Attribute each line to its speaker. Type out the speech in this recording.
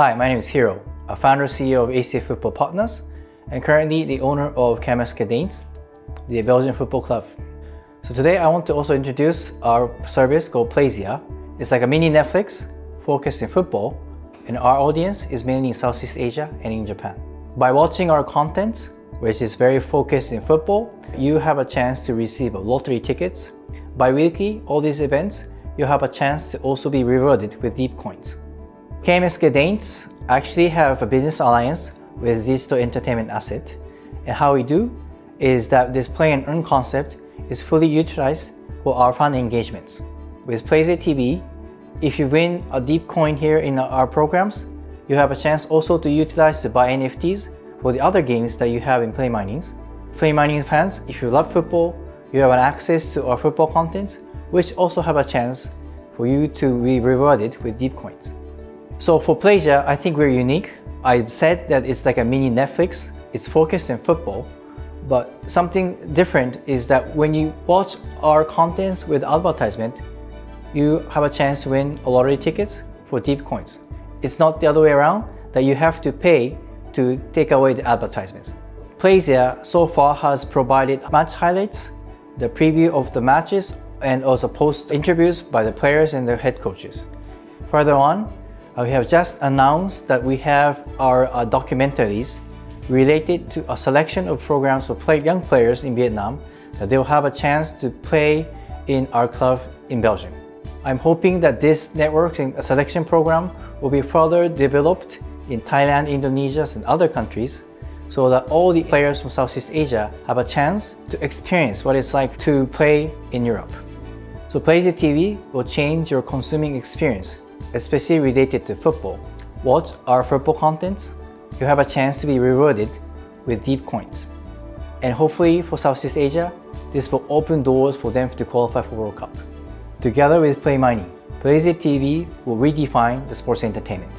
Speaker 1: Hi, my name is Hiro, a founder CEO of ACA Football Partners and currently the owner of KMS Deinze, the Belgian football club. So today I want to also introduce our service called Playsia. It's like a mini Netflix focused in football and our audience is mainly in Southeast Asia and in Japan. By watching our content, which is very focused in football, you have a chance to receive lottery tickets. Bi-weekly, all these events, you have a chance to also be rewarded with DEAPcoins. KMSK Deinze actually have a business alliance with Digital Entertainment Asset. And how we do is that this play and earn concept is fully utilized for our fund engagements. With Playsia TV, if you win a DEAPcoin here in our programs, you have a chance also to utilize to buy NFTs for the other games that you have in PlayMinings. Play Mining fans, if you love football, you have an access to our football content, which also have a chance for you to be rewarded with DEAPcoins. So for Playsia, I think we're unique. I said that it's like a mini Netflix. It's focused in football, but something different is that when you watch our contents with advertisement, you have a chance to win a lottery tickets for DEAPcoins. It's not the other way around that you have to pay to take away the advertisements. Playsia so far has provided match highlights, the preview of the matches, and also post interviews by the players and their head coaches. Further on, we have just announced that we have our uh, documentaries related to a selection of programs for play, young players in Vietnam that they will have a chance to play in our club in Belgium. I'm hoping that this networking selection program will be further developed in Thailand, Indonesia, and other countries so that all the players from Southeast Asia have a chance to experience what it's like to play in Europe. So Playsia TV will change your consuming experience especially related to football. Watch our football contents, you have a chance to be rewarded with DEAPcoins. And hopefully for Southeast Asia, this will open doors for them to qualify for World Cup. Together with Play Mining, Playsia TV will redefine the sports entertainment.